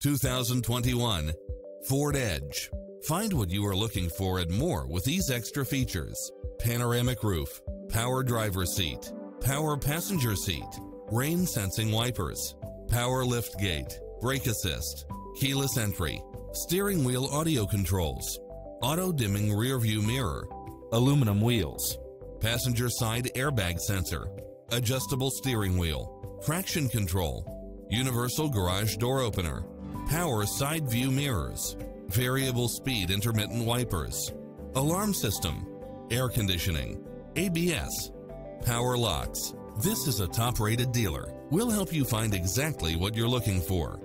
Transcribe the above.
2021 Ford Edge. Find what you are looking for and more with these extra features. Panoramic roof, power driver seat, power passenger seat, rain sensing wipers, power lift gate, brake assist, keyless entry, steering wheel audio controls, auto dimming rear view mirror, aluminum wheels, passenger side airbag sensor, adjustable steering wheel, traction control, universal garage door opener, power side view mirrors, variable speed intermittent wipers, alarm system, air conditioning, ABS, power locks. This is a top rated dealer. We'll help you find exactly what you're looking for.